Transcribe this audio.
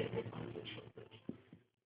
organization.